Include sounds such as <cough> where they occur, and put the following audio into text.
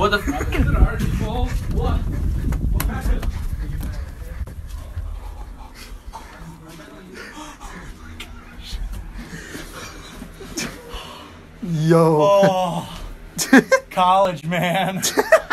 What the fuck? Is it already full? What? What happened? Yo. Oh, <laughs> college, man. <laughs>